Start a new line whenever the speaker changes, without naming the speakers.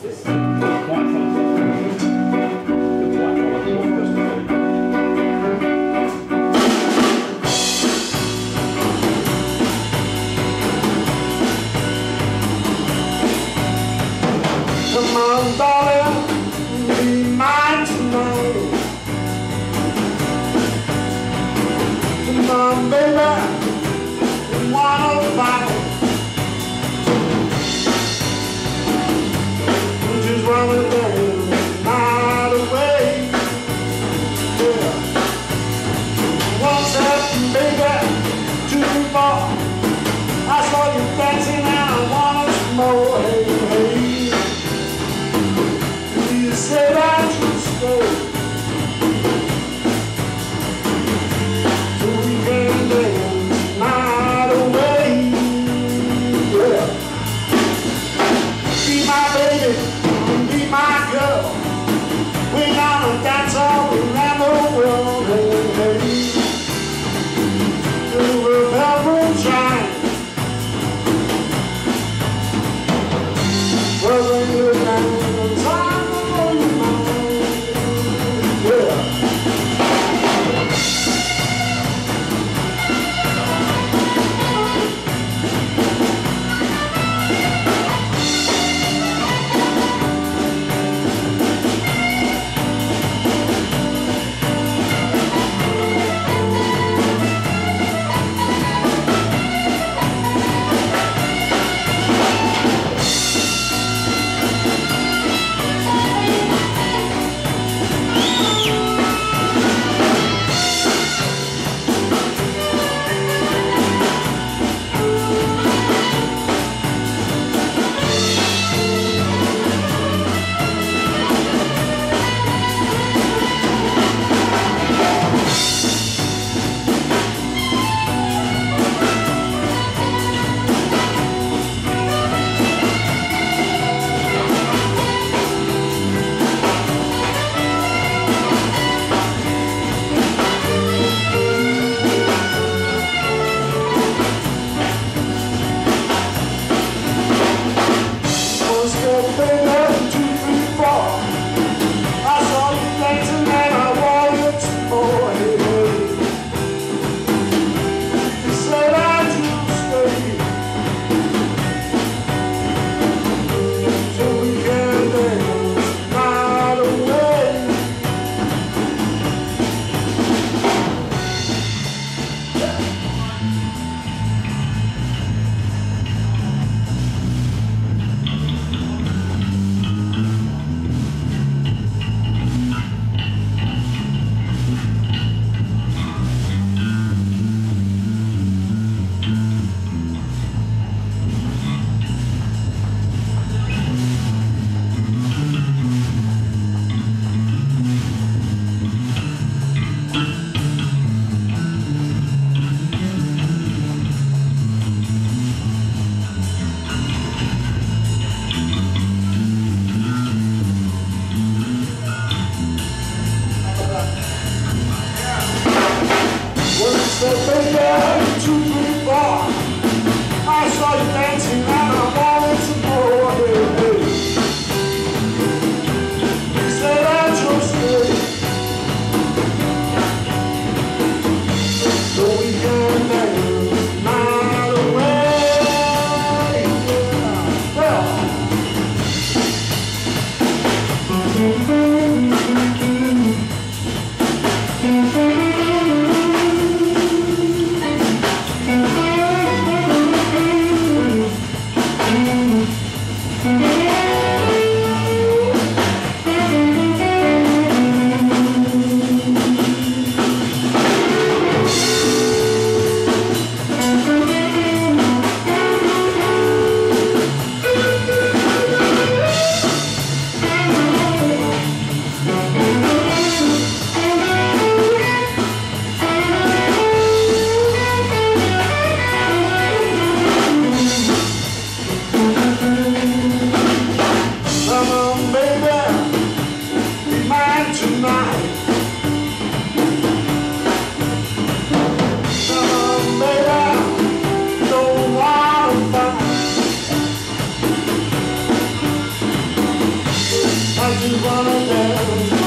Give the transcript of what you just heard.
Come
on, darling. Thank you. One of them